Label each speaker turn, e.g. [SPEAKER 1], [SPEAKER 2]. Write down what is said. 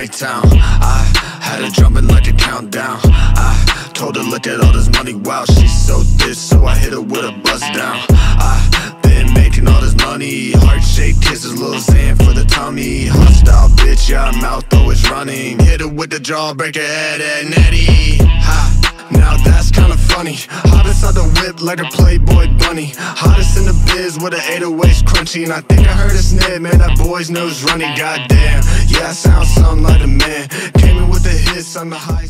[SPEAKER 1] I'm countdown I told her, look at all this money, wow, she's so this, so I hit her with a bust down. I been making all this money, heart shaped kisses, little Xan for the tummy. Hostile bitch, yeah, mouth always running. Hit her with the jaw, break her head Nettie. Ha, now that's kinda funny. Hot inside the whip like a Playboy bunny. Hottest in the biz with an 808's crunchy. And I think I heard a snip, man, that boy's nose running. Goddamn, yeah, I sound something on the high.